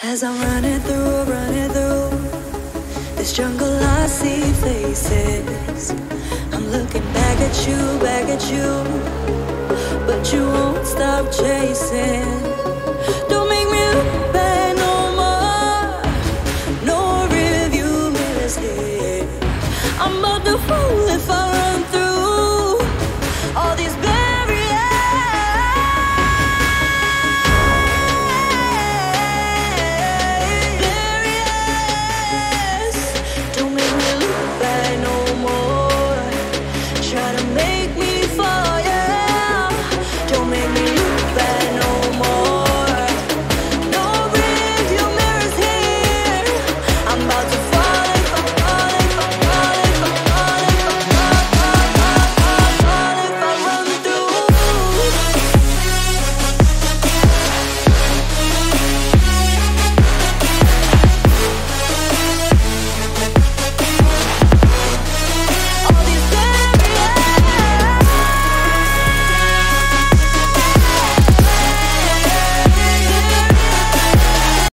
As I'm running through, running through this jungle, I see faces. I'm looking back at you, back at you, but you won't stop chasing. Don't make me look back no more. No review mirrors here. I'm about to fool if I run. Don't make me